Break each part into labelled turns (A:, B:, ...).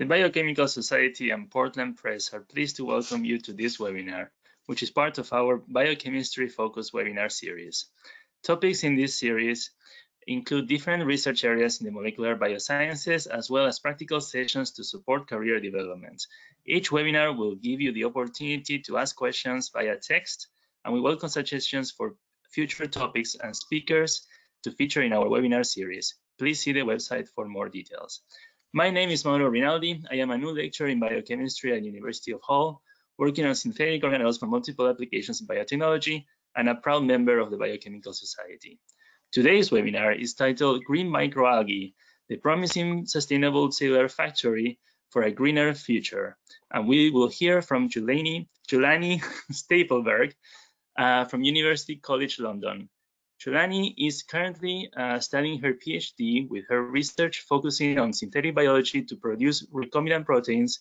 A: The Biochemical Society and Portland Press are pleased to welcome you to this webinar, which is part of our biochemistry-focused webinar series. Topics in this series include different research areas in the molecular biosciences, as well as practical sessions to support career development. Each webinar will give you the opportunity to ask questions via text, and we welcome suggestions for future topics and speakers to feature in our webinar series. Please see the website for more details. My name is Mauro Rinaldi. I am a new lecturer in biochemistry at University of Hull, working on synthetic organelles for multiple applications in biotechnology and a proud member of the Biochemical Society. Today's webinar is titled Green Microalgae, the Promising Sustainable Cellular Factory for a Greener Future. And we will hear from Julani, Julani Stapelberg uh, from University College London. Julani is currently uh, studying her PhD with her research focusing on synthetic biology to produce recombinant proteins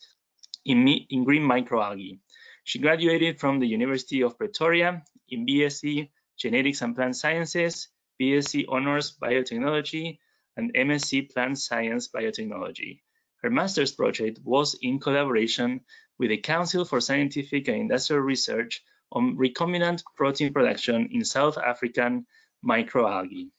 A: in, in green microalgae. She graduated from the University of Pretoria in BSc Genetics and Plant Sciences, BSc Honors Biotechnology, and MSc Plant Science Biotechnology. Her master's project was in collaboration with the Council for Scientific and Industrial Research on recombinant protein production in South African microalgae.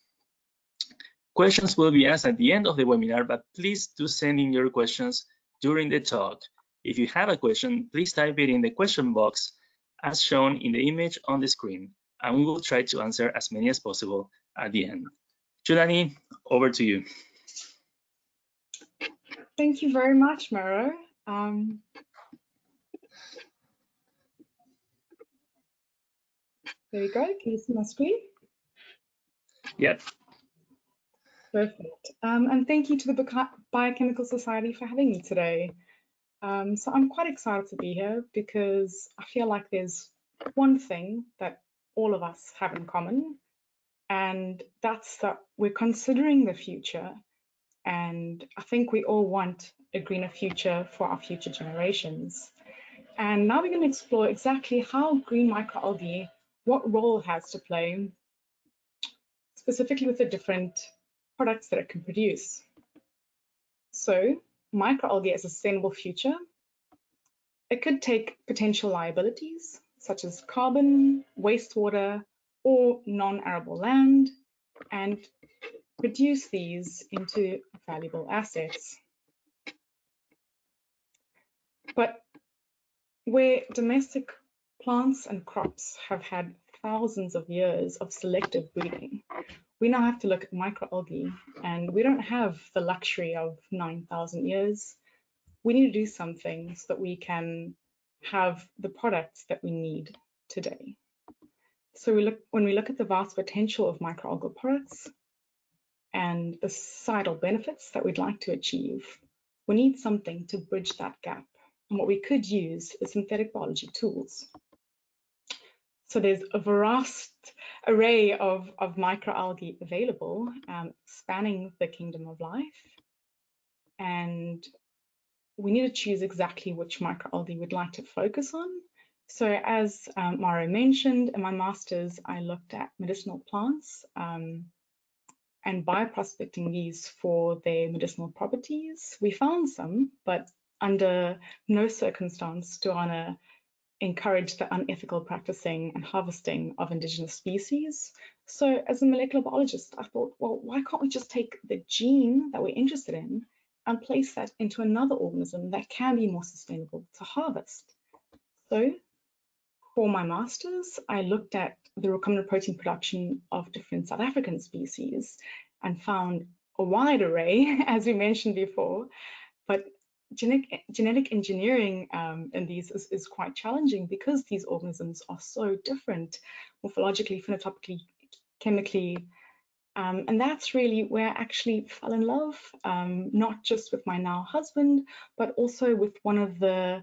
A: Questions will be asked at the end of the webinar, but please do send in your questions during the talk. If you have a question, please type it in the question box as shown in the image on the screen, and we will try to answer as many as possible at the end. Julani, over to you.
B: Thank you very much, Mauro. Um, there you go. Can you see my screen?
A: Yes.
B: Perfect. Um, and thank you to the Biochemical Society for having me today. Um, so I'm quite excited to be here because I feel like there's one thing that all of us have in common, and that's that we're considering the future. And I think we all want a greener future for our future generations. And now we're going to explore exactly how green microalgae, what role has to play specifically with the different products that it can produce. So microalgae as a sustainable future, it could take potential liabilities such as carbon, wastewater, or non-arable land and reduce these into valuable assets. But where domestic plants and crops have had thousands of years of selective breeding. We now have to look at microalgae, and we don't have the luxury of 9,000 years. We need to do something so that we can have the products that we need today. So we look, when we look at the vast potential of microalgal products and the societal benefits that we'd like to achieve, we need something to bridge that gap. And what we could use is synthetic biology tools. So there's a vast array of, of microalgae available, um, spanning the kingdom of life. And we need to choose exactly which microalgae we'd like to focus on. So as um, mentioned, in my master's, I looked at medicinal plants um, and bioprospecting these for their medicinal properties. We found some, but under no circumstance do I encourage the unethical practicing and harvesting of indigenous species. So as a molecular biologist, I thought, well, why can't we just take the gene that we're interested in and place that into another organism that can be more sustainable to harvest? So for my master's, I looked at the recombinant protein production of different South African species and found a wide array, as we mentioned before, but genetic, genetic engineering um, in these is, is, quite challenging because these organisms are so different morphologically, phenotypically, chemically. Um, and that's really where I actually fell in love, um, not just with my now husband, but also with one of the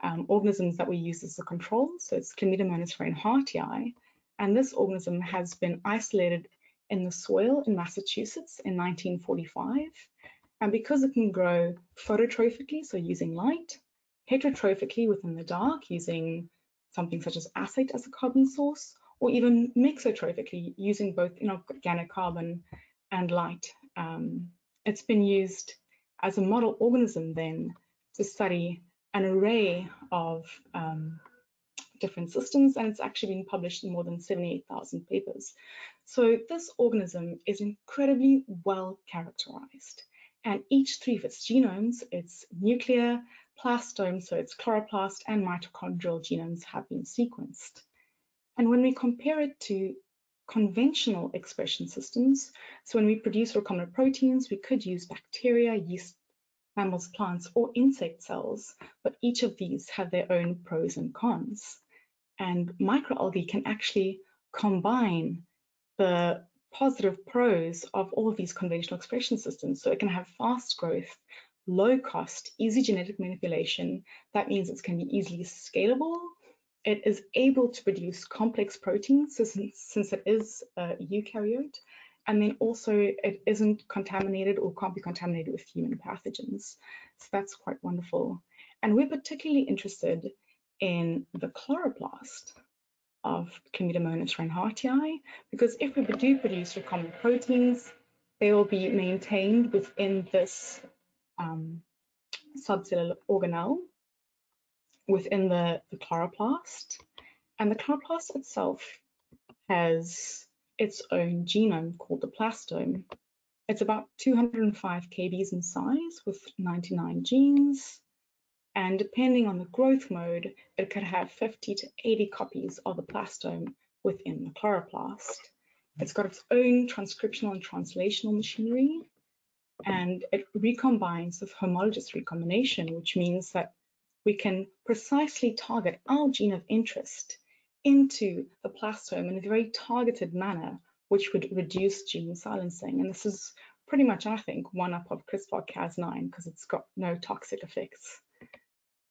B: um, organisms that we use as a control. So it's Chlamydomonas reinhardtii. And this organism has been isolated in the soil in Massachusetts in 1945 and because it can grow phototrophically, so using light, heterotrophically within the dark, using something such as acid as a carbon source, or even mixotrophically using both inorganic carbon and light. Um, it's been used as a model organism then to study an array of um, different systems, and it's actually been published in more than 78,000 papers. So this organism is incredibly well characterized, and each three of its genomes, its nuclear, plastome, so its chloroplast and mitochondrial genomes have been sequenced. And when we compare it to conventional expression systems, so when we produce recombinant proteins, we could use bacteria, yeast, mammals, plants, or insect cells, but each of these have their own pros and cons. And microalgae can actually combine the positive pros of all of these conventional expression systems. So it can have fast growth, low cost, easy genetic manipulation. That means going to be easily scalable. It is able to produce complex proteins so since, since it is a eukaryote. And then also it isn't contaminated or can't be contaminated with human pathogens. So that's quite wonderful. And we're particularly interested in the chloroplast of Chlamydomonas reinhardtii, because if we do produce recombinant proteins, they will be maintained within this um, subcellular organelle within the, the chloroplast. And the chloroplast itself has its own genome called the plastome. It's about 205 kbs in size with 99 genes. And depending on the growth mode, it could have 50 to 80 copies of the plastome within the chloroplast. It's got its own transcriptional and translational machinery, and it recombines with homologous recombination, which means that we can precisely target our gene of interest into the plastome in a very targeted manner, which would reduce gene silencing. And this is pretty much, I think, one up of CRISPR-Cas9 because it's got no toxic effects.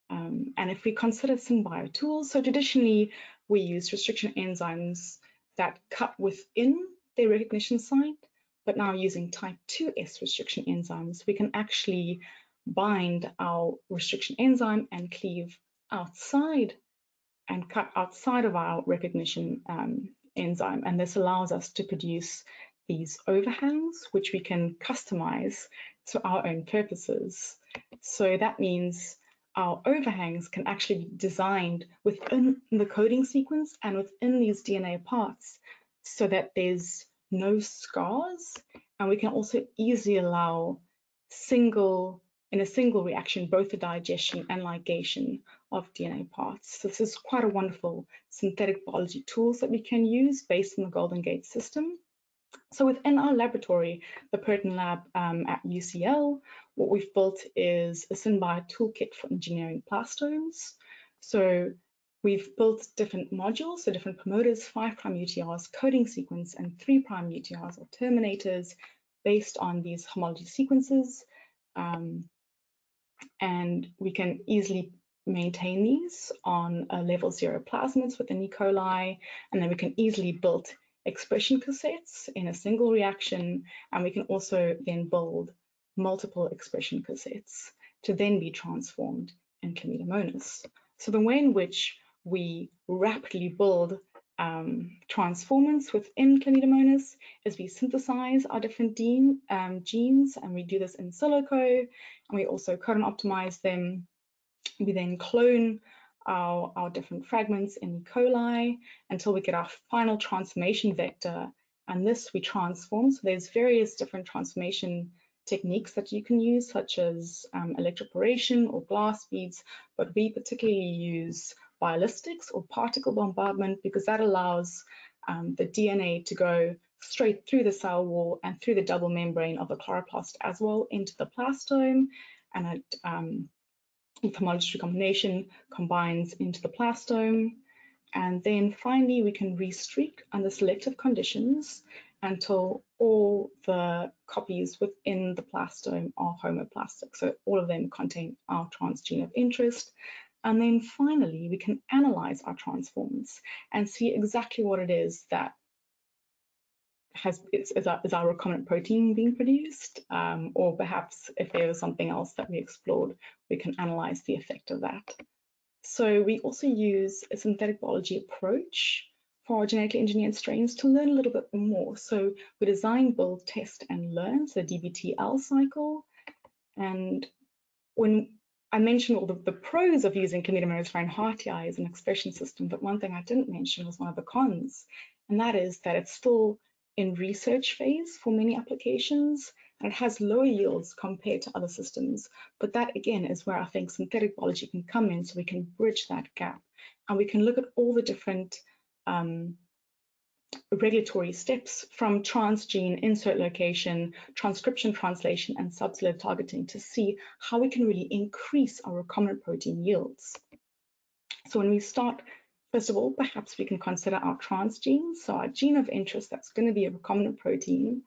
B: Um, and if we consider SynBio tools, so traditionally we use restriction enzymes that cut within the recognition site but now using type 2S restriction enzymes, we can actually bind our restriction enzyme and cleave outside and cut outside of our recognition um, enzyme. And this allows us to produce these overhangs, which we can customize to our own purposes. So that means our overhangs can actually be designed within the coding sequence and within these DNA parts so that there's no scars, and we can also easily allow single, in a single reaction, both the digestion and ligation of DNA parts. So this is quite a wonderful synthetic biology tools that we can use based on the Golden Gate system. So within our laboratory, the Perton Lab um, at UCL, what we've built is a SynBio toolkit for engineering plastomes. So We've built different modules, so different promoters, 5' prime UTRs, coding sequence, and 3' prime UTRs or terminators based on these homology sequences. Um, and we can easily maintain these on a level zero plasmids with within E. coli, and then we can easily build expression cassettes in a single reaction, and we can also then build multiple expression cassettes to then be transformed in Chlamydomonas. So the way in which we rapidly build um, transformants within Chlamydomonas as we synthesize our different um, genes, and we do this in silico, and we also codon optimize them. We then clone our, our different fragments in E. coli until we get our final transformation vector, and this we transform. So there's various different transformation techniques that you can use, such as um, electroporation or glass beads, but we particularly use ballistics or particle bombardment because that allows um, the DNA to go straight through the cell wall and through the double membrane of the chloroplast as well into the plastome and it um, homologous recombination combines into the plastome and then finally we can restreak under selective conditions until all the copies within the plastome are homoplastic. So all of them contain our transgene of interest and then finally, we can analyze our transforms and see exactly what it is that has is, is, our, is our recombinant protein being produced, um, or perhaps if there was something else that we explored, we can analyze the effect of that. So we also use a synthetic biology approach for genetically engineered strains to learn a little bit more. So we design, build, test, and learn, so DBTL cycle. And when I mentioned all the, the pros of using Candida reinhardtii as an expression system, but one thing I didn't mention was one of the cons, and that is that it's still in research phase for many applications, and it has lower yields compared to other systems. But that again is where I think synthetic biology can come in so we can bridge that gap and we can look at all the different um, regulatory steps from transgene insert location, transcription translation, and subcellular targeting to see how we can really increase our recombinant protein yields. So when we start, first of all, perhaps we can consider our transgenes. So our gene of interest, that's going to be a recombinant protein.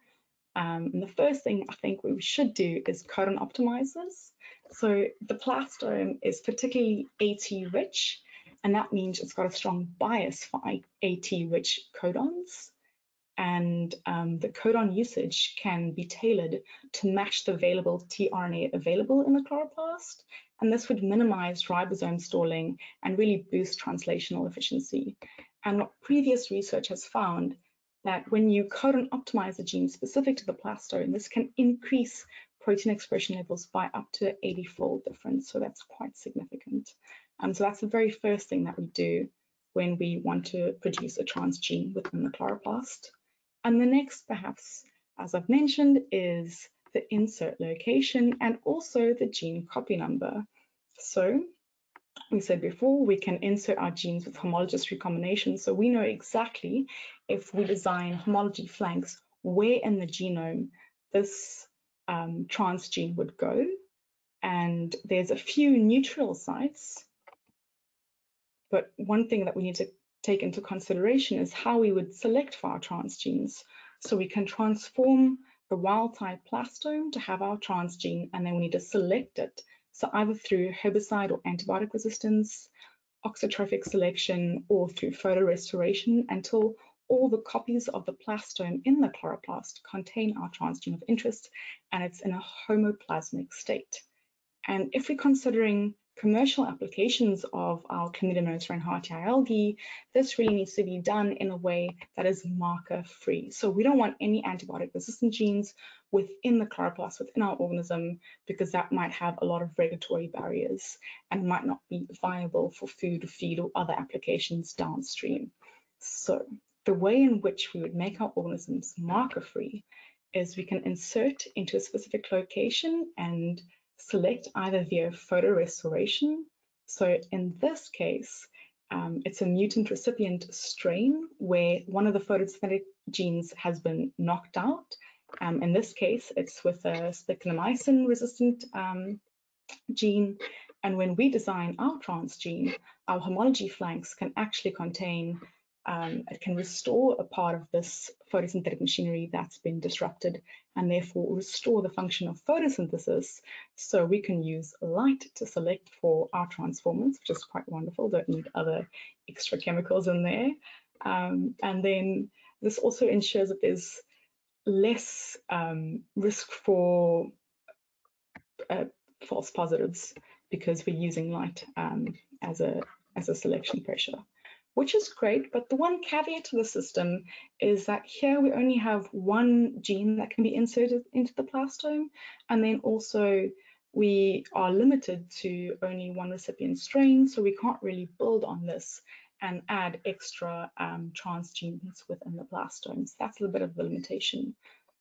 B: Um, and the first thing I think we should do is codon optimizers. So the plastome is particularly AT rich, and that means it's got a strong bias for AT-rich codons. And um, the codon usage can be tailored to match the available tRNA available in the chloroplast. And this would minimize ribosome stalling and really boost translational efficiency. And what previous research has found that when you codon optimize a gene specific to the plastome, this can increase protein expression levels by up to 80-fold difference. So that's quite significant. Um, so that's the very first thing that we do when we want to produce a transgene within the chloroplast. And the next, perhaps, as I've mentioned, is the insert location and also the gene copy number. So we said before, we can insert our genes with homologous recombination. So we know exactly if we design homology flanks, where in the genome this um, transgene would go. And there's a few neutral sites but one thing that we need to take into consideration is how we would select for our transgenes. So we can transform the wild type plastome to have our transgene, and then we need to select it. So either through herbicide or antibiotic resistance, auxotrophic selection, or through photorestoration until all the copies of the plastome in the chloroplast contain our transgene of interest and it's in a homoplasmic state. And if we're considering commercial applications of our Chlamydia reinhardtii algae, this really needs to be done in a way that is marker free. So we don't want any antibiotic resistant genes within the chloroplast, within our organism, because that might have a lot of regulatory barriers and might not be viable for food, feed, or other applications downstream. So the way in which we would make our organisms marker free is we can insert into a specific location and select either via photo restoration. So in this case, um, it's a mutant recipient strain where one of the photosynthetic genes has been knocked out. Um, in this case, it's with a spectinomycin resistant um, gene. And when we design our transgene, our homology flanks can actually contain um, it can restore a part of this photosynthetic machinery that's been disrupted and therefore restore the function of photosynthesis. So we can use light to select for our transformants, which is quite wonderful, don't need other extra chemicals in there. Um, and then this also ensures that there's less um, risk for uh, false positives because we're using light um, as a as a selection pressure which is great. But the one caveat to the system is that here we only have one gene that can be inserted into the plastome. And then also we are limited to only one recipient strain. So we can't really build on this and add extra um, transgenes within the plastomes. That's a little bit of the limitation.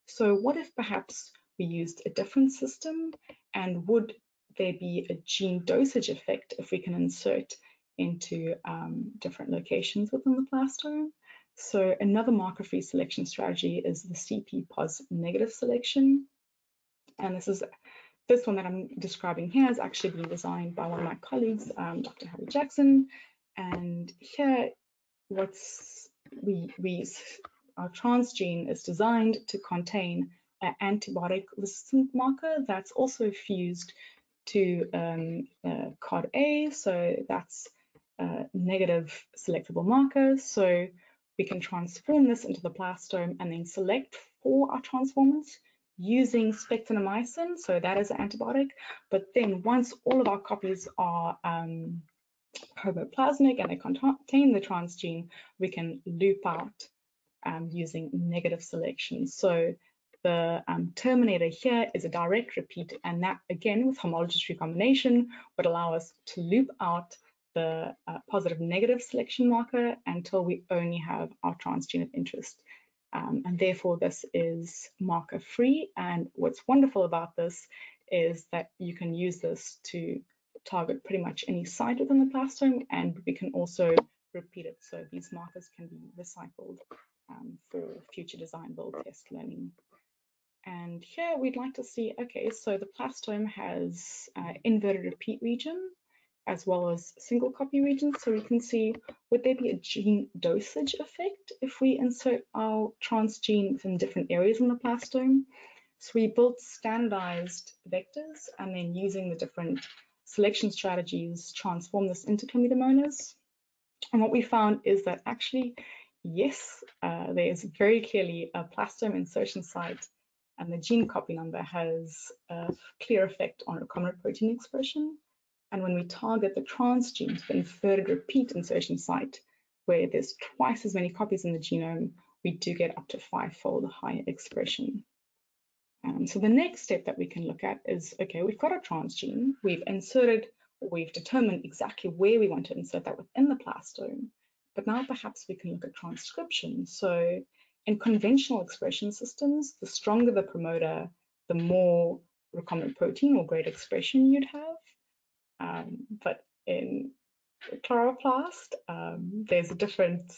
B: So what if perhaps we used a different system and would there be a gene dosage effect if we can insert into um, different locations within the plastome. So another marker-free selection strategy is the CP-pos negative selection. And this is this one that I'm describing here has actually been designed by one of my colleagues, um, Dr. Harry Jackson. And here, what's we we our transgene is designed to contain an antibiotic resistant marker that's also fused to um, uh, COD-A. So that's negative selectable markers. So we can transform this into the plastome and then select for our transformants using spectinomycin, so that is an antibiotic. But then once all of our copies are um, homoplasmic and they contain the transgene, we can loop out um, using negative selection. So The um, terminator here is a direct repeat, and that again with homologous recombination would allow us to loop out the uh, positive negative selection marker until we only have our transgene of interest. Um, and therefore this is marker free. And what's wonderful about this is that you can use this to target pretty much any site within the plastome and we can also repeat it. So these markers can be recycled um, for future design build test learning. And here we'd like to see, okay, so the plastome has uh, inverted repeat region as well as single copy regions. So we can see, would there be a gene dosage effect if we insert our transgene within different areas in the plastome? So we built standardized vectors and then using the different selection strategies, transform this into chlamydomonas. And what we found is that actually, yes, uh, there is very clearly a plastome insertion site and the gene copy number has a clear effect on recombinant protein expression. And when we target the transgene to the inverted repeat insertion site, where there's twice as many copies in the genome, we do get up to five-fold higher expression. Um, so the next step that we can look at is, okay, we've got a transgene, we've inserted, we've determined exactly where we want to insert that within the plastome, but now perhaps we can look at transcription. So in conventional expression systems, the stronger the promoter, the more recombinant protein or great expression you'd have. Um, but in chloroplast, um, there's a different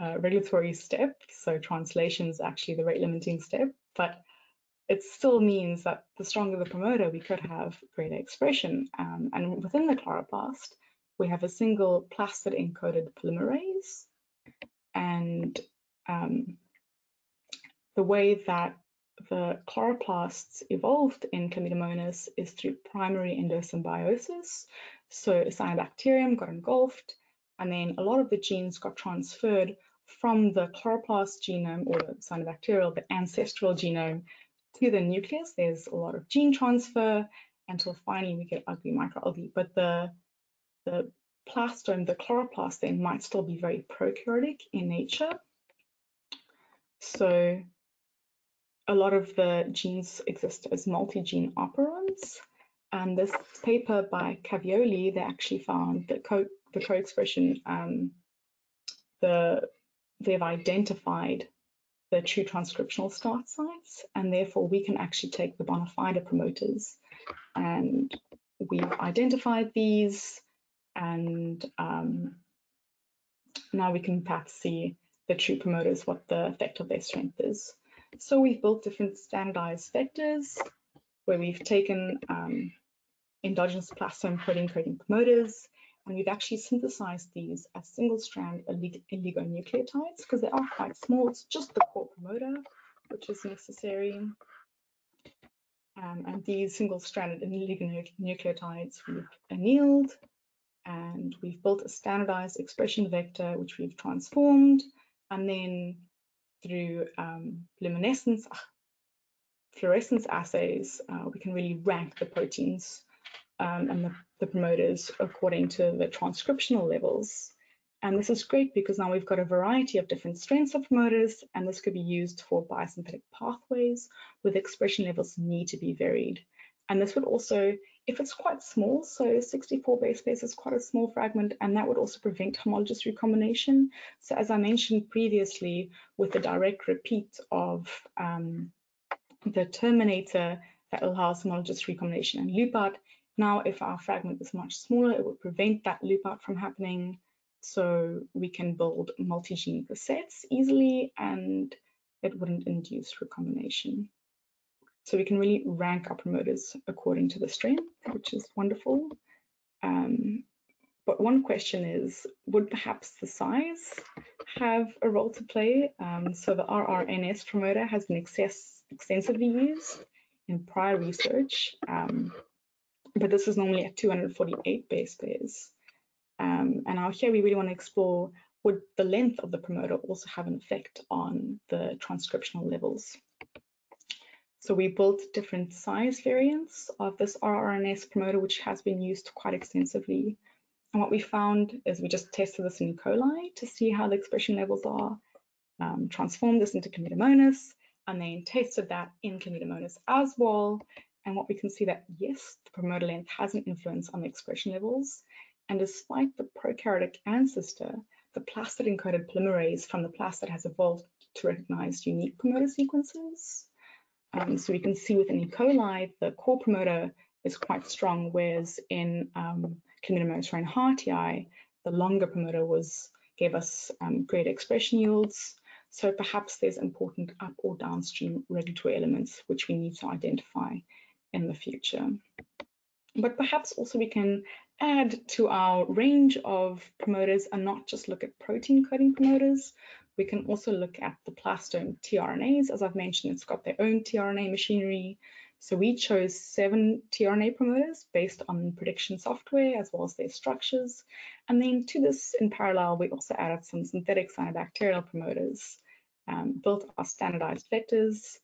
B: uh, regulatory step. So translation is actually the rate limiting step, but it still means that the stronger the promoter, we could have greater expression. Um, and within the chloroplast, we have a single plastid encoded polymerase. And um, the way that the chloroplasts evolved in Chlamydomonas is through primary endosymbiosis. So a cyanobacterium got engulfed, and then a lot of the genes got transferred from the chloroplast genome or the cyanobacterial, the ancestral genome, to the nucleus. There's a lot of gene transfer until finally we get ugly microalgae. But the, the plastome, the chloroplast then might still be very prokaryotic in nature. So a lot of the genes exist as multi-gene operons. And this paper by Cavioli, they actually found that co the co-expression, um, the, they've identified the true transcriptional start sites, and therefore we can actually take the bona fide promoters and we've identified these and um, now we can perhaps see the true promoters, what the effect of their strength is. So we've built different standardized vectors where we've taken um, endogenous plastome protein coding promoters and we've actually synthesized these as single strand oligonucleotides because they are quite small. It's just the core promoter which is necessary. Um, and these single stranded oligonucleotides we've annealed and we've built a standardized expression vector which we've transformed and then through um, luminescence, uh, fluorescence assays, uh, we can really rank the proteins um, and the, the, promoters according to the transcriptional levels. And this is great because now we've got a variety of different strengths of promoters, and this could be used for biosynthetic pathways the expression levels need to be varied. And this would also if it's quite small, so 64 base pairs is quite a small fragment, and that would also prevent homologous recombination. So as I mentioned previously, with the direct repeat of um, the terminator that allows homologous recombination and loop out, now if our fragment is much smaller, it would prevent that loop out from happening. So we can build multi-gene cassettes easily, and it wouldn't induce recombination. So we can really rank our promoters according to the strength, which is wonderful. Um, but one question is, would perhaps the size have a role to play? Um, so the RRNS promoter has been excess, extensively used in prior research, um, but this is normally at 248 base pairs. Um, and out here we really want to explore, would the length of the promoter also have an effect on the transcriptional levels? So we built different size variants of this rRNS promoter, which has been used quite extensively. And what we found is we just tested this in E. coli to see how the expression levels are, um, transformed this into Chlamydomonas, and then tested that in Chlamydomonas as well. And what we can see that yes, the promoter length has an influence on the expression levels. And despite the prokaryotic ancestor, the plastid encoded polymerase from the plastid has evolved to recognize unique promoter sequences. Um, so we can see within E. coli, the core promoter is quite strong, whereas in um, reinhardtii, the longer promoter was gave us um, greater expression yields. So perhaps there's important up or downstream regulatory elements which we need to identify in the future. But perhaps also we can add to our range of promoters and not just look at protein coding promoters. We can also look at the plastome tRNAs. As I've mentioned, it's got their own tRNA machinery. So we chose seven tRNA promoters based on prediction software as well as their structures. And then to this in parallel, we also added some synthetic cyanobacterial promoters, um, built our standardized vectors.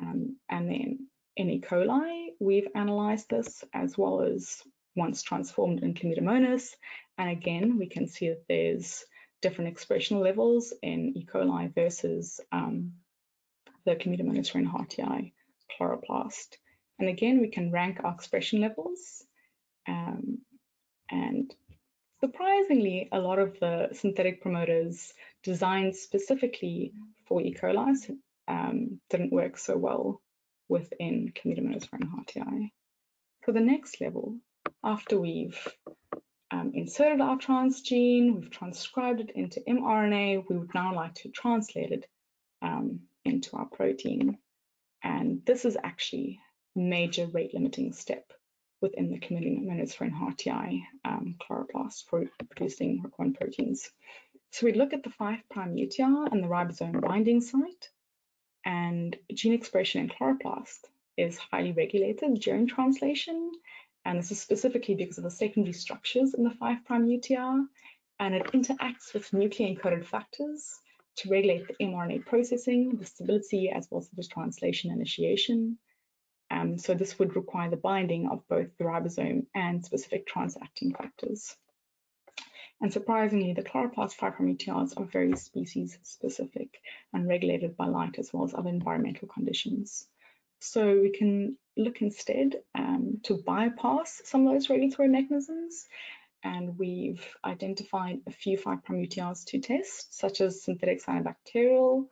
B: Um, and then in E. coli, we've analyzed this as well as once transformed in Chlamydomonas. And again, we can see that there's different expression levels in E. coli versus um, the Chlamydomonas reinhardtii chloroplast. And again, we can rank our expression levels. Um, and surprisingly, a lot of the synthetic promoters designed specifically for E. coli um, didn't work so well within Chlamydomonas reinhardtii. For the next level, after we've um, inserted our transgene, we've transcribed it into mRNA, we would now like to translate it um, into our protein. And this is actually a major rate limiting step within the Chlamydomonas reinhardtii um, chloroplast for producing ROC1 proteins. So we look at the 5' UTR and the ribosome binding site, and gene expression in chloroplast is highly regulated during translation. And this is specifically because of the secondary structures in the 5' UTR, and it interacts with nuclear encoded factors to regulate the mRNA processing, the stability, as well as the translation initiation. Um, so this would require the binding of both the ribosome and specific transacting factors. And surprisingly, the chloroplast 5' UTRs are very species specific and regulated by light as well as other environmental conditions. So we can look instead um, to bypass some of those regulatory mechanisms and we've identified a few 5' UTRs to test, such as synthetic cyanobacterial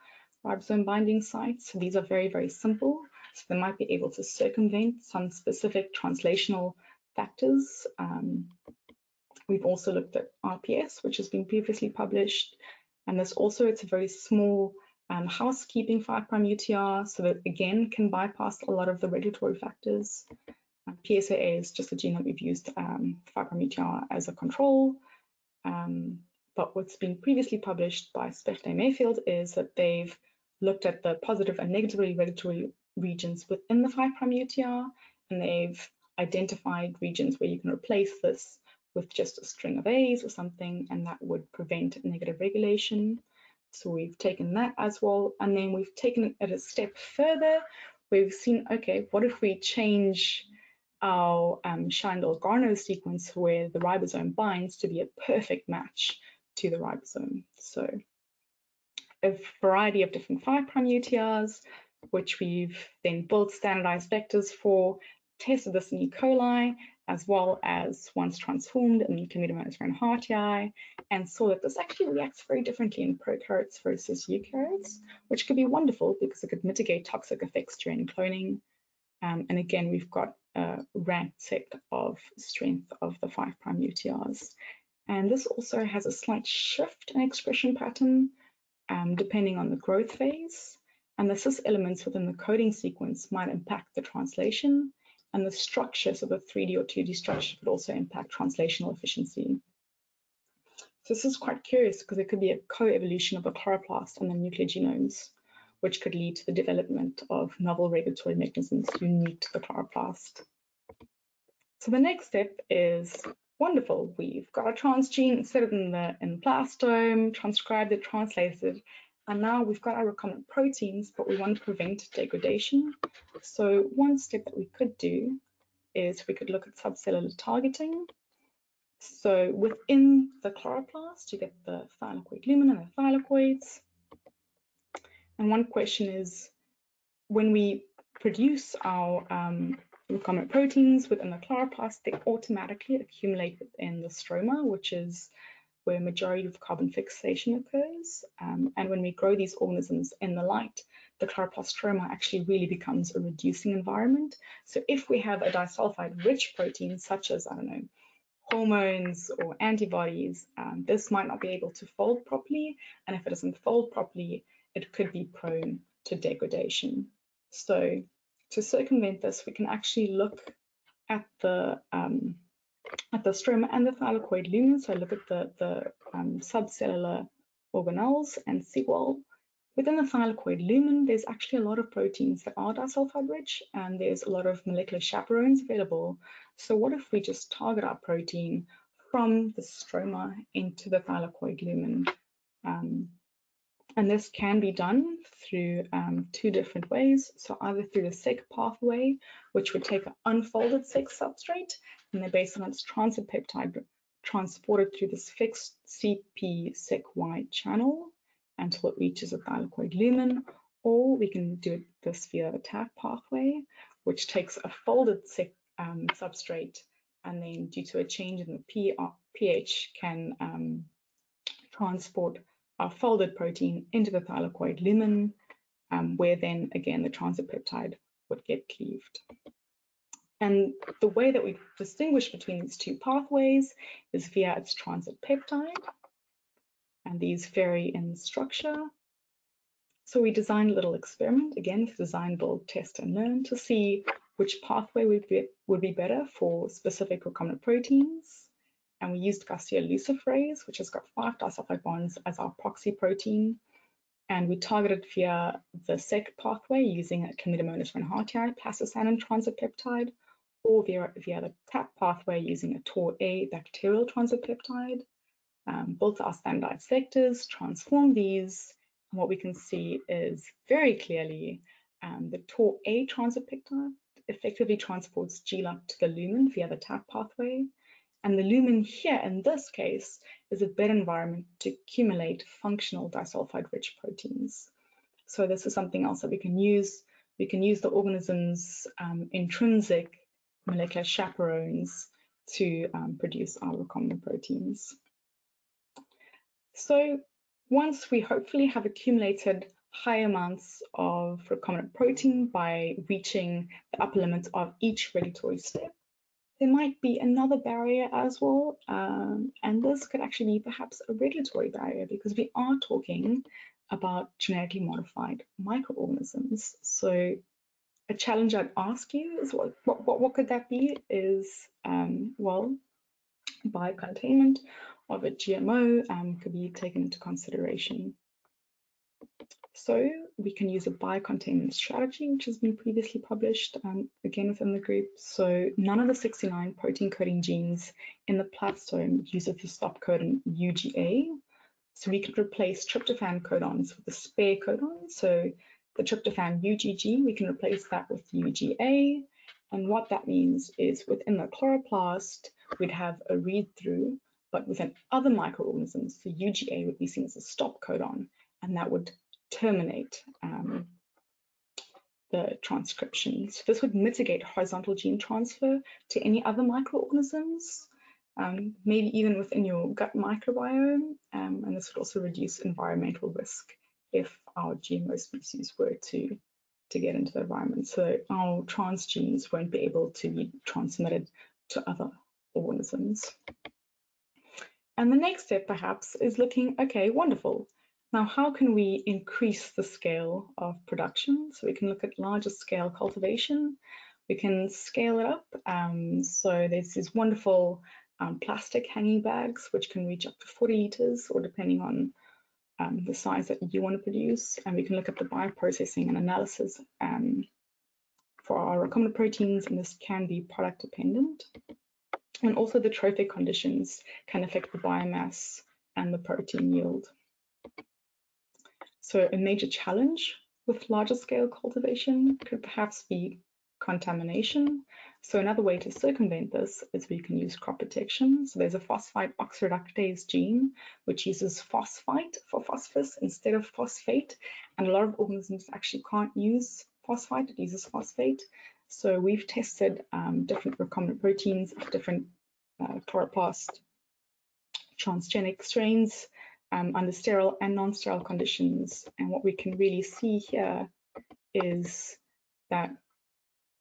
B: ribosome binding sites. These are very, very simple. So they might be able to circumvent some specific translational factors. Um, we've also looked at RPS, which has been previously published. And this also, it's a very small um, housekeeping 5' UTR, so that again can bypass a lot of the regulatory factors. PSAA is just a gene that we've used um, UTR as a control. Um, but what's been previously published by Spechler Mayfield is that they've looked at the positive and negatively regulatory regions within the 5' UTR, and they've identified regions where you can replace this with just a string of A's or something, and that would prevent negative regulation. So we've taken that as well, and then we've taken it a step further. We've seen, okay, what if we change our um, Shine-Dalgarno sequence where the ribosome binds to be a perfect match to the ribosome. So a variety of different 5' UTRs, which we've then built standardized vectors for, tested this in E. coli, as well as once transformed in Chlamydomonas reinhardtii, and saw that this actually reacts very differently in prokaryotes versus eukaryotes, which could be wonderful because it could mitigate toxic effects during cloning. Um, and again, we've got a ranked set of strength of the 5' UTRs. And this also has a slight shift in expression pattern um, depending on the growth phase. And the cis elements within the coding sequence might impact the translation and the structure, so the 3D or 2D structure could also impact translational efficiency. So this is quite curious because it could be a co-evolution of the chloroplast and the nuclear genomes which could lead to the development of novel regulatory mechanisms unique to the chloroplast. So the next step is wonderful. We've got a transgene inserted in the in plastome, transcribed it, translated and now we've got our recombinant proteins, but we want to prevent degradation. So one step that we could do is we could look at subcellular targeting. So within the chloroplast, you get the thylakoid lumen and the thylakoids. And one question is, when we produce our um, recombinant proteins within the chloroplast, they automatically accumulate within the stroma, which is where majority of carbon fixation occurs. Um, and when we grow these organisms in the light, the chloroplast stroma actually really becomes a reducing environment. So if we have a disulfide rich protein, such as, I don't know, hormones or antibodies, um, this might not be able to fold properly. And if it doesn't fold properly, it could be prone to degradation. So to circumvent this, we can actually look at the um, at the stroma and the thylakoid lumen. So look at the, the um, subcellular organelles and see, well, within the thylakoid lumen, there's actually a lot of proteins that are disulfide rich and there's a lot of molecular chaperones available. So what if we just target our protein from the stroma into the thylakoid lumen? Um, and this can be done through um, two different ways. So either through the Sec pathway, which would take an unfolded Sec substrate, and then based on its transit peptide transported through this fixed CP Sec-Y channel until it reaches a thylakoid lumen, or we can do this via the Taq pathway, which takes a folded Sec um, substrate and then due to a change in the pH can um, transport our folded protein into the thylakoid lumen, um, where then again the transit peptide would get cleaved. And the way that we distinguish between these two pathways is via its transit peptide. And these vary in structure. So we designed a little experiment, again, design, build, test, and learn to see which pathway would be, would be better for specific recombinant proteins and we used Garcia luciferase, which has got five disulfide bonds as our proxy protein. And we targeted via the SEC pathway using a Chlamydomonas reinhardtii plasticinin transit peptide, or via, via the TAP pathway using a TOR-A bacterial transit peptide. Um, built our standardized vectors, transformed these, and what we can see is very clearly um, the TOR-A transit peptide effectively transports GLUT to the lumen via the TAP pathway, and the lumen here, in this case, is a better environment to accumulate functional disulfide-rich proteins. So this is something else that we can use. We can use the organism's um, intrinsic molecular chaperones to um, produce our recombinant proteins. So once we hopefully have accumulated high amounts of recombinant protein by reaching the upper limit of each regulatory step, there might be another barrier as well, um, and this could actually be perhaps a regulatory barrier because we are talking about genetically modified microorganisms. So a challenge I'd ask you is what, what, what could that be is, um, well, biocontainment of a GMO um, could be taken into consideration. So we can use a biocontainment strategy, which has been previously published, um, again within the group. So none of the 69 protein coding genes in the plastome uses the stop codon UGA. So we could replace tryptophan codons with a spare codon. So the tryptophan UGG, we can replace that with UGA. And what that means is within the chloroplast, we'd have a read-through, but within other microorganisms, the UGA would be seen as a stop codon, and that would terminate um, the transcriptions. This would mitigate horizontal gene transfer to any other microorganisms, um, maybe even within your gut microbiome, um, and this would also reduce environmental risk if our GMO species were to, to get into the environment. So our transgenes won't be able to be transmitted to other organisms. And the next step perhaps is looking, okay, wonderful. Now, how can we increase the scale of production? So we can look at larger scale cultivation. We can scale it up. Um, so there's these wonderful um, plastic hanging bags, which can reach up to 40 liters, or depending on um, the size that you want to produce. And we can look at the bioprocessing and analysis um, for our recombinant proteins, and this can be product dependent. And also the trophic conditions can affect the biomass and the protein yield. So a major challenge with larger scale cultivation could perhaps be contamination. So another way to circumvent this is we can use crop protection. So there's a phosphate oxireductase gene, which uses phosphite for phosphorus instead of phosphate. And a lot of organisms actually can't use phosphite, it uses phosphate. So we've tested um, different recombinant proteins of different uh, chloroplast transgenic strains um, under sterile and non-sterile conditions. And what we can really see here is that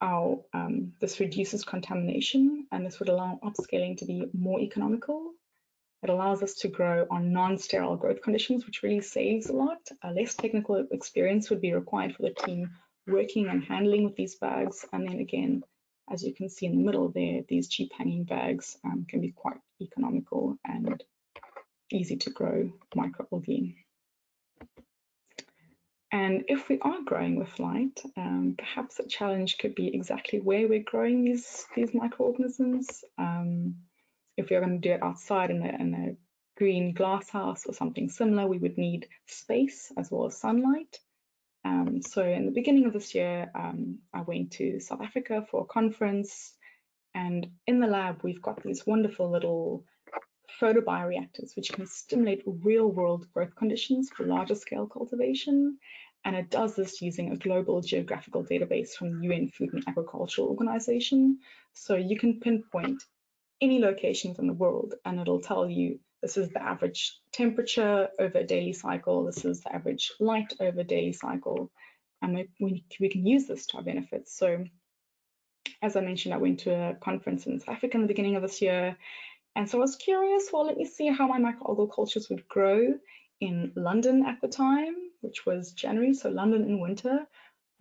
B: our um, this reduces contamination and this would allow upscaling to be more economical. It allows us to grow on non-sterile growth conditions, which really saves a lot. A less technical experience would be required for the team working and handling with these bags. And then again, as you can see in the middle there, these cheap hanging bags um, can be quite economical and easy to grow microalgae. And if we are growing with light, um, perhaps a challenge could be exactly where we're growing these, these microorganisms. Um, if we are going to do it outside in a, in a green glass house or something similar, we would need space as well as sunlight. Um, so in the beginning of this year, um, I went to South Africa for a conference and in the lab, we've got these wonderful little photobioreactors, which can stimulate real world growth conditions for larger scale cultivation. And it does this using a global geographical database from the UN Food and Agricultural Organization. So you can pinpoint any location within the world and it'll tell you this is the average temperature over a daily cycle, this is the average light over a daily cycle, and we, we can use this to our benefits. So as I mentioned, I went to a conference in South Africa in the beginning of this year, and so I was curious, well, let me see how my microalgal cultures would grow in London at the time, which was January, so London in winter.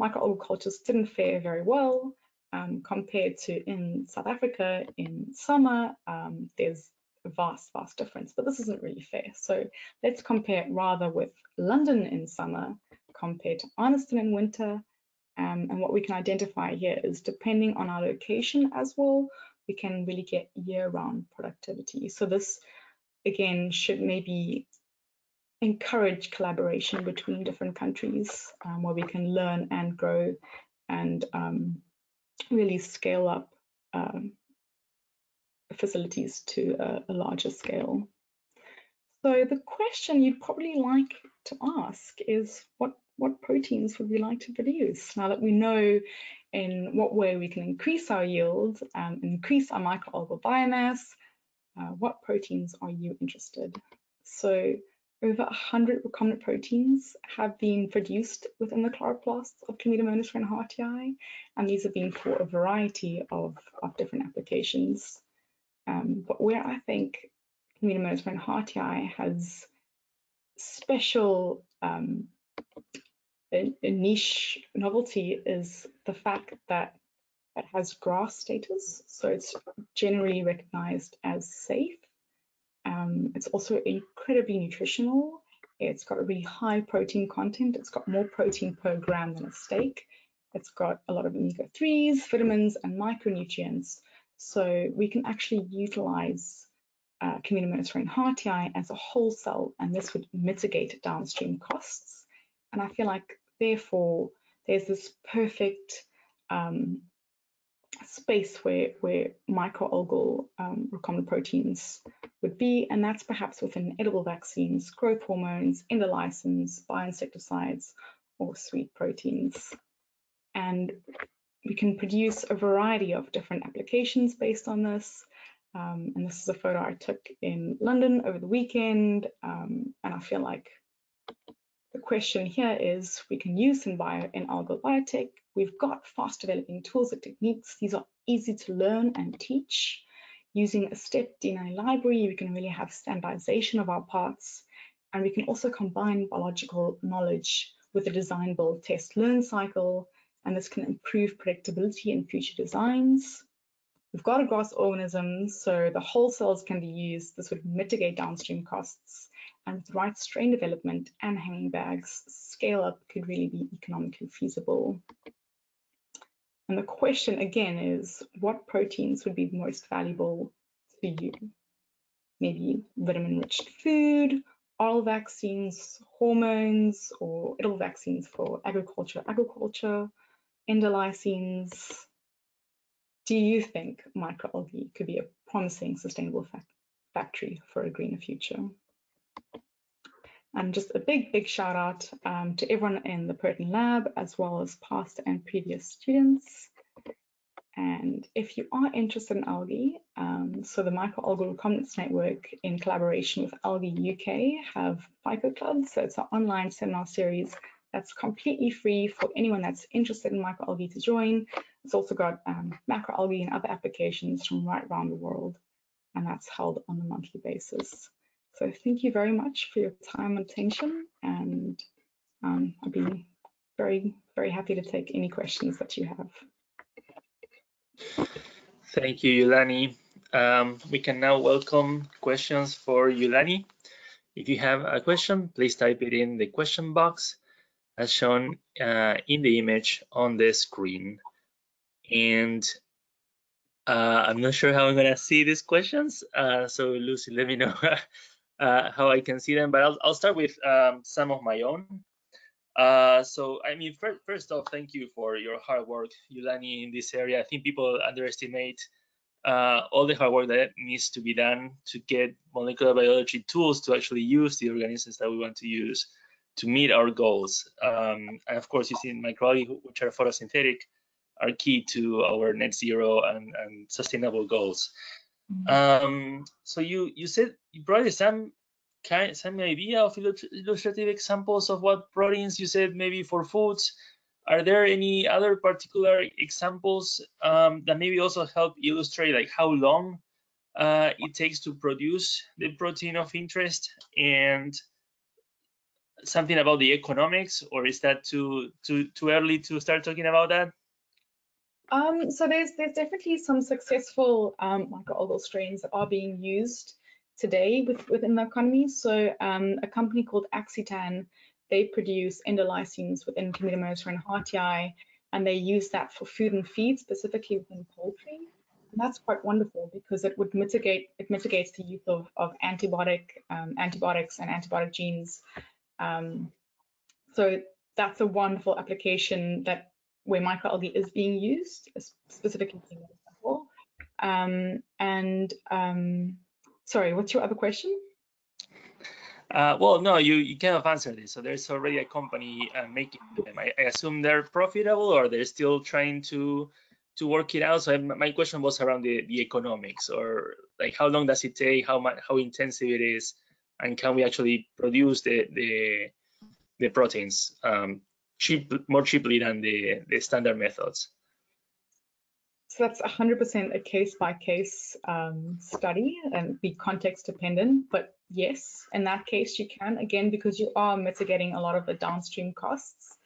B: Microalgal cultures didn't fare very well um, compared to in South Africa in summer. Um, there's a vast, vast difference, but this isn't really fair. So let's compare rather with London in summer compared to Arniston in winter. Um, and what we can identify here is depending on our location as well, we can really get year-round productivity. So this, again, should maybe encourage collaboration between different countries um, where we can learn and grow and um, really scale up um, facilities to a, a larger scale. So the question you'd probably like to ask is what, what proteins would we like to produce? Now that we know in what way we can increase our yield, um, increase our microalgal biomass, uh, what proteins are you interested? So over 100 recombinant proteins have been produced within the chloroplasts of Chlamydomonas reinhardtii, and these have been for a variety of, of different applications. Um, but where I think Chlamydomonas reinhardtii has special um, a, a niche novelty is the fact that it has GRAS status, so it's generally recognized as safe. Um, it's also incredibly nutritional. It's got a really high protein content. It's got more protein per gram than a steak. It's got a lot of omega-3s, vitamins, and micronutrients. So we can actually utilize uh, Chlamydomonas reinhardtii as a whole cell, and this would mitigate downstream costs. And I feel like, therefore, there's this perfect um, space where, where microalgal um, recombinant proteins would be, and that's perhaps within edible vaccines, growth hormones, endolysins, bioinsecticides, or sweet proteins. And we can produce a variety of different applications based on this. Um, and this is a photo I took in London over the weekend. Um, and I feel like the question here is we can use in bio in algal biotech. We've got fast developing tools and techniques. These are easy to learn and teach. Using a STEP DNA library, we can really have standardization of our parts. And we can also combine biological knowledge with a design, build, test, learn cycle and this can improve predictability in future designs. We've got a grass organism, so the whole cells can be used. This would mitigate downstream costs. And with the right strain development and hanging bags, scale up could really be economically feasible. And the question again is, what proteins would be most valuable to you? Maybe vitamin-rich food, oral vaccines, hormones, or edible vaccines for agriculture, agriculture, endolysins. Do you think microalgae could be a promising sustainable fa factory for a greener future? And just a big, big shout out um, to everyone in the Protein Lab, as well as past and previous students. And if you are interested in algae, um, so the Microalgal Recombinance Network in collaboration with Algae UK have FICO Club. So it's an online seminar series that's completely free for anyone that's interested in microalgae to join. It's also got um, macroalgae and other applications from right around the world, and that's held on a monthly basis. So thank you very much for your time and attention, and um, I'd be very, very happy to take any questions that you have.
A: Thank you, Yulani. Um, we can now welcome questions for Yulani. If you have a question, please type it in the question box as shown uh, in the image on the screen. And uh, I'm not sure how I'm gonna see these questions. Uh, so Lucy, let me know uh, how I can see them, but I'll, I'll start with um, some of my own. Uh, so, I mean, first, first off, thank you for your hard work, Yulani, in this area. I think people underestimate uh, all the hard work that needs to be done to get molecular biology tools to actually use the organisms that we want to use to meet our goals. Um, and of course, using microalgae, which are photosynthetic, are key to our net zero and, and sustainable goals. Mm -hmm. um, so you you said brought some kind some idea of illustrative examples of what proteins you said maybe for foods. Are there any other particular examples um, that maybe also help illustrate like how long uh, it takes to produce the protein of interest and something about the economics or is that too too too early to start talking about that?
B: Um, so there's there's definitely some successful um, microalgal strains that are being used today with, within the economy. So um, a company called Accitan, they produce endolysines within Chlamydomonas rein and they use that for food and feed, specifically within poultry. And that's quite wonderful because it would mitigate, it mitigates the use of, of antibiotic, um, antibiotics and antibiotic genes. Um, so that's a wonderful application that where microalgae is being used, specifically um, and um, sorry, what's your other question?
A: Uh, well, no, you, you kind of answered this. So there's already a company uh, making them. I, I, assume they're profitable or they're still trying to to work it out. So my question was around the, the economics or like how long does it take, how much, how intensive it is, and can we actually produce the the, the proteins um, cheap more cheaply than the, the standard methods?
B: So that's 100% a case by case um, study and be context dependent. But yes, in that case, you can, again, because you are mitigating a lot of the downstream costs.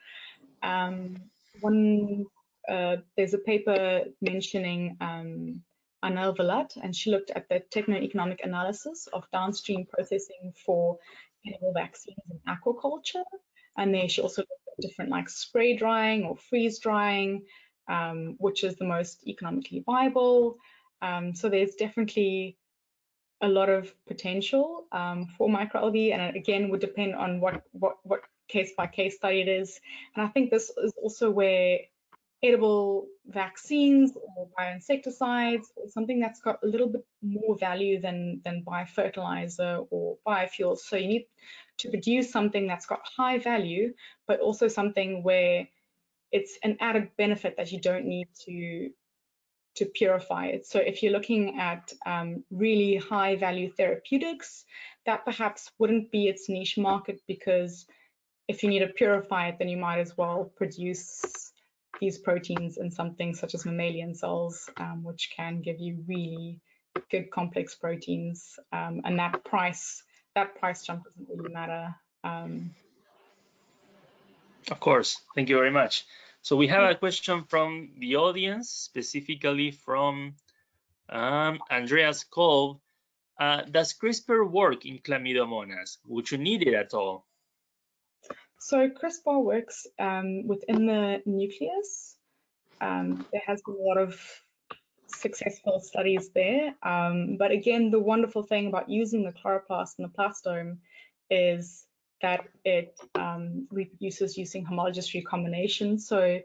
B: Um, one, uh, there's a paper mentioning um, Anel Vilat, and she looked at the techno-economic analysis of downstream processing for animal vaccines in aquaculture. And there she also looked at different like spray drying or freeze drying, um, which is the most economically viable. Um, so there's definitely a lot of potential um, for microalgae, and again would depend on what what what case by case study it is. And I think this is also where edible vaccines or bioinsecticides or something that's got a little bit more value than than biofertilizer or biofuels. So you need to produce something that's got high value, but also something where it's an added benefit that you don't need to to purify it. So if you're looking at um, really high value therapeutics, that perhaps wouldn't be its niche market because if you need to purify it, then you might as well produce these proteins in something such as mammalian cells, um, which can give you really good complex proteins. Um, and that price, that price jump doesn't really matter um,
A: of course, thank you very much. So we have a question from the audience, specifically from um, Andreas Kolb. Uh, does CRISPR work in chlamydomonas? Would you need it at all?
B: So CRISPR works um, within the nucleus. Um, there has been a lot of successful studies there. Um, but again, the wonderful thing about using the chloroplast and the plastome is that it um, reproduces using homologous recombination. So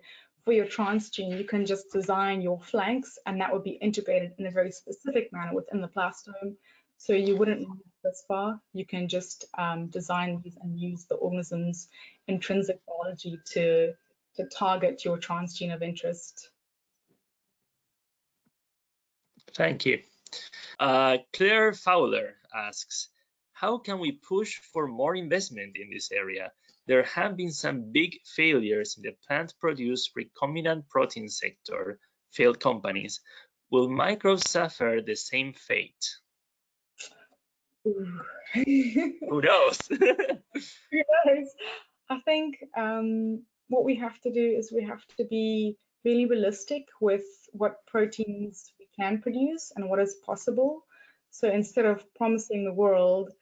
B: for your transgene, you can just design your flanks and that would be integrated in a very specific manner within the plastome. So you wouldn't need this far. You can just um, design these and use the organism's intrinsic biology to, to target your transgene of interest.
A: Thank you. Uh, Claire Fowler asks, how can we push for more investment in this area? There have been some big failures in the plant-produced recombinant protein sector, failed companies. Will microbes suffer the same fate? Who knows?
B: Who knows? I think um, what we have to do is we have to be really realistic with what proteins we can produce and what is possible. So instead of promising the world,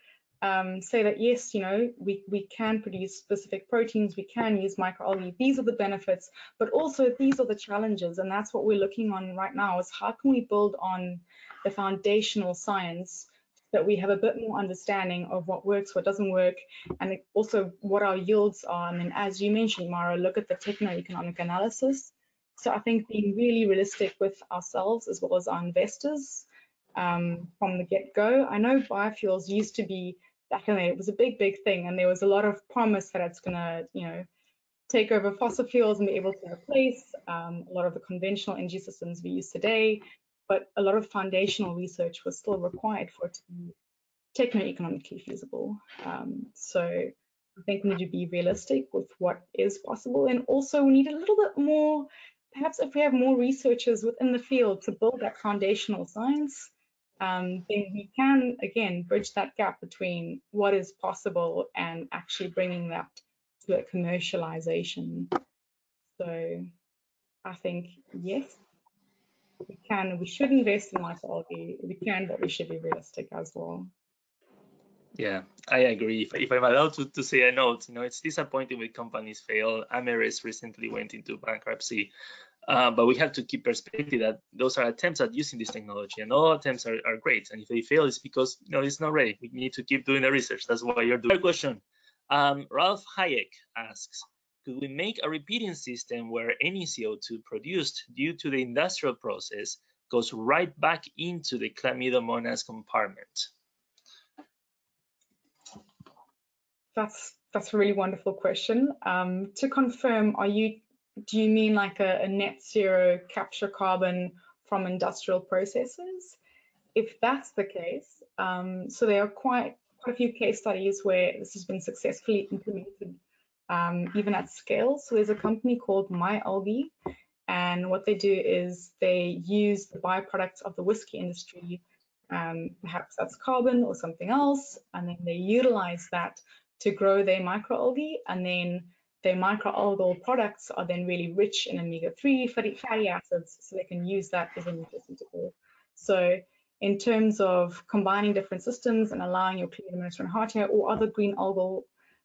B: um, say that yes, you know, we, we can produce specific proteins, we can use microalgae, these are the benefits, but also these are the challenges. And that's what we're looking on right now is how can we build on the foundational science that we have a bit more understanding of what works, what doesn't work, and also what our yields are. I mean, as you mentioned, Mara, look at the techno-economic analysis. So I think being really realistic with ourselves as well as our investors um, from the get-go. I know biofuels used to be back in it was a big, big thing, and there was a lot of promise that it's going to, you know, take over fossil fuels and be able to replace um, a lot of the conventional energy systems we use today but a lot of foundational research was still required for it to be techno-economically feasible. Um, so I think we need to be realistic with what is possible, and also we need a little bit more, perhaps if we have more researchers within the field to build that foundational science, um, then we can, again, bridge that gap between what is possible and actually bringing that to a commercialization. So I think, yes, we can, we should invest in microalgae. We can, but we should be realistic as well.
A: Yeah, I agree. If, if I'm allowed to, to say a note, you know, it's disappointing when companies fail. Amyris recently went into bankruptcy, uh, but we have to keep perspective that those are attempts at using this technology, and all attempts are, are great. And if they fail, it's because you know it's not ready. We need to keep doing the research. That's why you're doing. Question. Um, Ralph Hayek asks, could we make a repeating system where any CO2 produced due to the industrial process goes right back into the Chlamydomonas compartment?
B: That's that's a really wonderful question. Um, to confirm, are you do you mean like a, a net zero capture carbon from industrial processes? If that's the case, um, so there are quite quite a few case studies where this has been successfully implemented um, even at scale. So there's a company called MyAlgae, and what they do is they use the byproducts of the whiskey industry, um, perhaps that's carbon or something else, and then they utilize that to grow their microalgae, and then their microalgal products are then really rich in omega-3 fatty, acids, so they can use that as a nutraceutical. So in terms of combining different systems and allowing your clean administration hardware or other green algal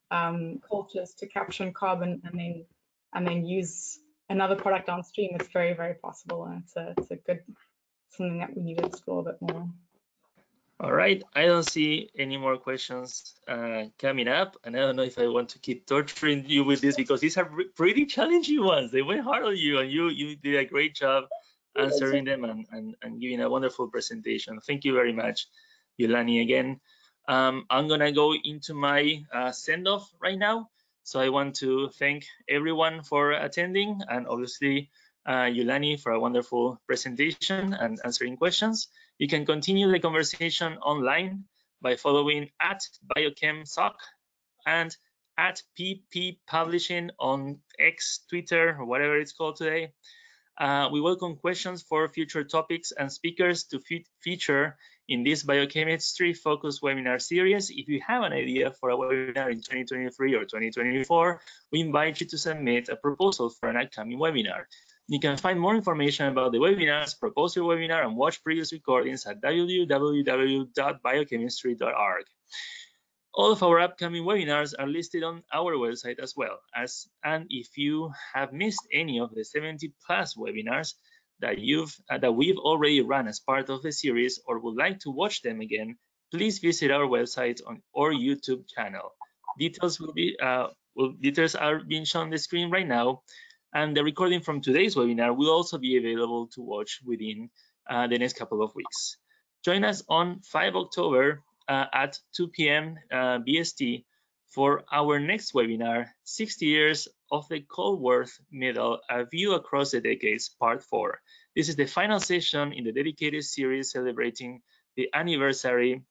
B: um, cultures to capture carbon and then and then use another product downstream, it's very, very possible. And it's a, it's a good, something that we need to explore a bit more.
A: All right, I don't see any more questions uh, coming up, and I don't know if I want to keep torturing you with this because these are pretty challenging ones. They went hard on you, and you you did a great job answering them and, and, and giving a wonderful presentation. Thank you very much, Yulani, again. Um, I'm gonna go into my uh, send off right now. So I want to thank everyone for attending and obviously uh, Yulani for a wonderful presentation and answering questions. You can continue the conversation online by following at BiochemSoc and at PP Publishing on X, Twitter, or whatever it's called today. Uh, we welcome questions for future topics and speakers to fe feature in this biochemistry focused webinar series. If you have an idea for a webinar in 2023 or 2024, we invite you to submit a proposal for an upcoming webinar. You can find more information about the webinars, propose your webinar, and watch previous recordings at www.biochemistry.org. All of our upcoming webinars are listed on our website as well. As, and if you have missed any of the 70 plus webinars that, you've, uh, that we've already run as part of the series or would like to watch them again, please visit our website on our YouTube channel. Details will be uh, details are being shown on the screen right now, and the recording from today's webinar will also be available to watch within uh, the next couple of weeks. Join us on 5 October uh, at 2 p.m. Uh, BST for our next webinar, 60 Years of the Colesworth Medal, A View Across the Decades, Part 4. This is the final session in the dedicated series celebrating the anniversary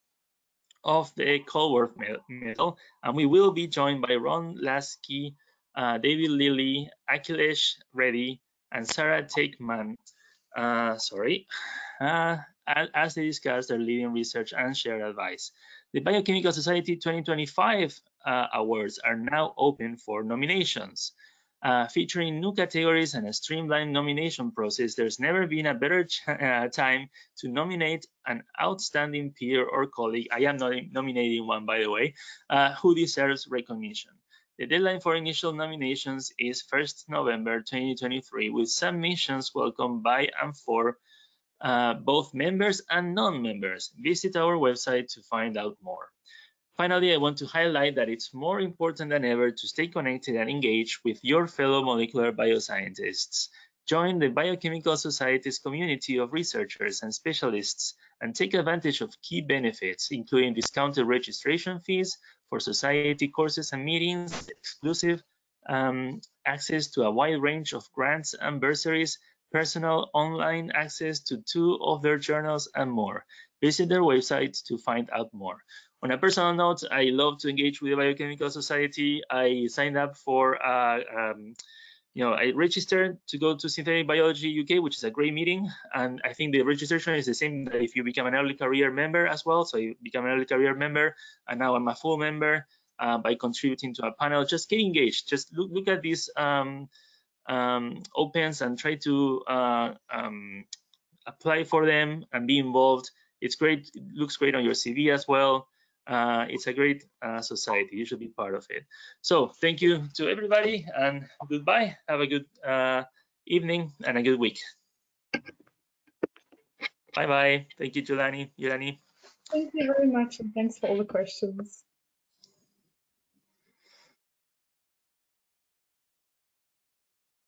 A: of the Colesworth Medal, and we will be joined by Ron Lasky, uh, David Lilly, Akhilesh Reddy, and Sarah Takeman. Uh, sorry, uh, as they discuss their leading research and share advice. The Biochemical Society 2025 uh, awards are now open for nominations. Uh, featuring new categories and a streamlined nomination process, there's never been a better uh, time to nominate an outstanding peer or colleague. I am not nominating one, by the way, uh, who deserves recognition. The deadline for initial nominations is 1st November 2023, with submissions welcomed by and for uh, both members and non-members. Visit our website to find out more. Finally, I want to highlight that it's more important than ever to stay connected and engaged with your fellow molecular bioscientists. Join the Biochemical Society's community of researchers and specialists and take advantage of key benefits, including discounted registration fees for society courses and meetings, exclusive um, access to a wide range of grants and bursaries, personal online access to two of their journals, and more. Visit their website to find out more. On a personal note, I love to engage with the Biochemical Society. I signed up for, uh, um, you know, I registered to go to Synthetic Biology UK, which is a great meeting. And I think the registration is the same if you become an early career member as well. So you become an early career member, and now I'm a full member uh, by contributing to a panel. Just get engaged. Just look, look at these um, um, opens and try to uh, um, apply for them and be involved. It's great. It looks great on your CV as well. Uh, it's a great uh, society. You should be part of it. So thank you to everybody and goodbye. Have a good uh, evening and a good week. Bye bye. Thank you, Julani. Julani.
B: Thank you very much and thanks for all the questions.